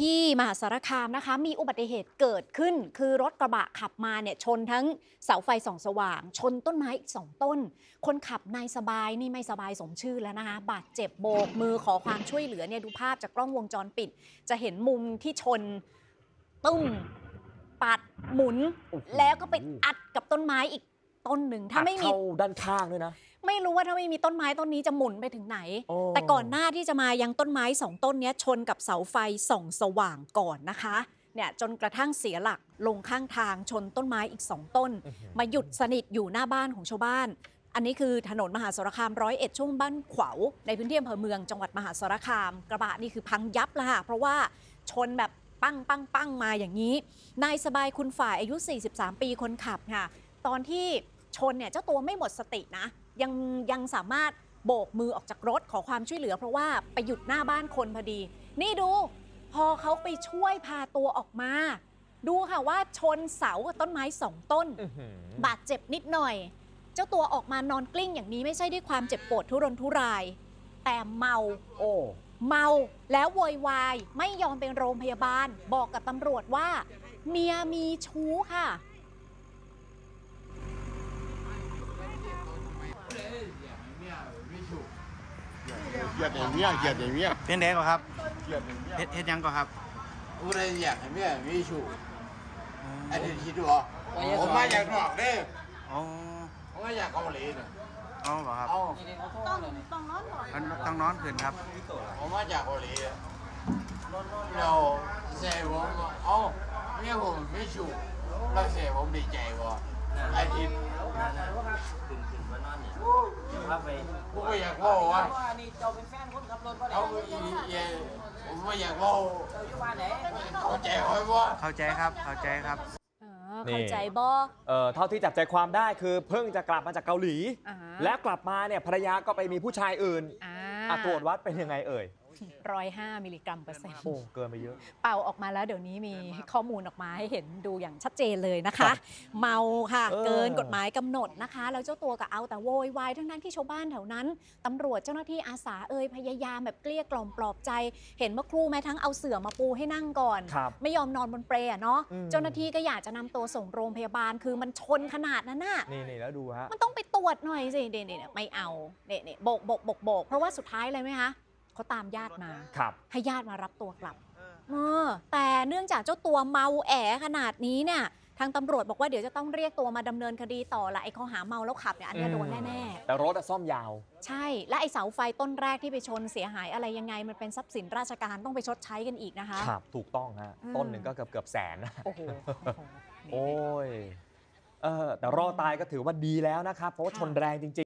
ที่มหาสารคามนะคะ มีอุบัติเหตุเกิดขึ้น คือรถกระบะขับมาเนี่ยชนทั้งเสาไฟส่องสว่าง ชนต้นไม้อีกสองต้น คนขับนายสบายนี่ไม่สบายสมชื่อแล้วนะคะ บาดเจ็บโบกมือขอความช่วยเหลือเนี่ยดูภาพจากกล้องวงจรปิด จะเห็นมุมที่ชนตึ้มปัดหมุนโอ้โหแล้วก็ไปอัดกับต้นไม้อีก ต้นหนึ่งถ้าไม่มี เข้าด้านข้างด้วยนะ ไม่รู้ว่าถ้าไม่มีต้นไม้ต้นนี้จะหมุนไปถึงไหน โอ้ แต่ก่อนหน้าที่จะมายังต้นไม้สองต้นเนี้ยชนกับเสาไฟส่องสว่างก่อนนะคะ เนี่ยจนกระทั่งเสียหลักลงข้างทางชนต้นไม้อีกสองต้นอื้อหือมาหยุดสนิทอยู่หน้าบ้านของชาวบ้าน อันนี้คือถนนมหาสารคามร้อยเอ็ดช่วงบ้านขวาวในพื้นที่อำเภอเมืองจังหวัดมหาสารคาม กระบะนี่คือพังยับแล้วค่ะเพราะว่าชนแบบปั้งปั้งปั้งมาอย่างนี้ นายสบายคุณฝ่ายอายุ 43 ปีคนขับค่ะ ตอนที่ชนเนี่ยเจ้าตัวไม่หมดสตินะ ยังยังสามารถโบกมือออกจากรถขอความช่วยเหลือ เพราะว่าไปหยุดหน้าบ้านคนพอดี นี่ดู พอเขาไปช่วยพาตัวออกมา ดูค่ะว่าชนเสากับต้นไม้สองต้นอื้อหือบาดเจ็บนิดหน่อย เจ้าตัวออกมานอนกลิ้งอย่างนี้ไม่ใช่ด้วยความเจ็บปวดทุรนทุราย แต่เมาโอ้เมาแล้วโวยวายไม่ยอมไปโรงพยาบาล บอกกับตำรวจว่า เมียมีชู้ค่ะ เหยียดอย่างเงี้ยเหยียดอย่างเงี้ยเป็นเด็กก็ครับเหยียดอย่างเงี้ยเฮ็ดเฮ็ดหยังก็ครับกูเลยอยากให้เมียมีชู้ไอ้ที่คิดดูว่าผมมาจากนอกเด้อ๋อผมมาจากเกาหลีน่ะอ๋อเหรอครับเอามันต้องนอนขึ้นครับผมมาจากเกาหลีอะเราเสียผมเอาเมียผมมีชู้เราเสียผมดีใจว่าไอ้ที่ผม ไม่อยากว่าว่าอันนี้เจ้าเป็นแฟนคนขับรถบ่ได้เอาอีเย่ผมไม่อยากว่าเจ้าอยู่บ้านไหนเข้าใจไหมว่าเข้าใจครับ เข้าใจครับเออเข้าใจบอเอ่อเท่าที่จับใจความได้คือเพิ่งจะกลับมาจากเกาหลีอ่าแล้วกลับมาเนี่ยภรรยาก็ไปมีผู้ชายอื่นอ่าอะตรวจวัดเป็นยังไงเอ่ย ร้อยห้ามิลลิกรัมเปอร์เซ็นต์ โอ้เกินไปเยอะ เป่าออกมาแล้วเดี๋ยวนี้มีข้อมูลออกมาให้เห็นดูอย่างชัดเจนเลยนะครัคะบเมาค่ะเออเกินกฎหมายกำหนดนะคะ แล้วเจ้าตัวก็เอาแต่โวยวายทั้งนั้นที่ชาวบ้านแถวนั้นตำรวจเจ้าหน้าที่อาสาเอ่ยพยายามแบบเกลี้ยกล่อมปลอบใจ เห็นเมื่อครู่แม้ทั้งเอาเสื่อมาปูให้นั่งก่อนครับไม่ยอมนอนบนเปรย์อะเนาะอืมเจ้าหน้าที่ก็อยากจะนำตัวส่งโรงพยาบาลคือมันชนขนาดนั้นน่ะนี่นี่แล้วดูฮะมันต้องไปตรวจหน่อยสิเด่นๆไม่เอาเด่นๆโบกโบกโบกโบกเพราะว่าสุดท้ายอะไรไหมคะ เขาตามญาติมา ครับให้ญาติมารับตัวกลับเออแต่เนื่องจากเจ้าตัวเมาแอขนาดนี้เนี่ย ทางตำรวจบอกว่าเดี๋ยวจะต้องเรียกตัวมาดำเนินคดีต่อละไอ้ข้อหาเมาแล้วขับเนี่ยอันเนี้ยโดนแน่แต่รถอะซ่อมยาว ๆ ใช่ และไอ้เสาไฟต้นแรกที่ไปชนเสียหายอะไรยังไงมันเป็นทรัพย์สินราชการต้องไปชดใช้กันอีกนะคะ ครับ ถูกต้องฮะ อืม ต้นหนึ่งก็เกือบเกือบแสนนะ โอ้โหโอ้โหนี่ โอ้ย เออ แต่รอดตายก็ถือว่าดีแล้วนะครับ เพราะว่าค่ะ ชนแรงจริงๆ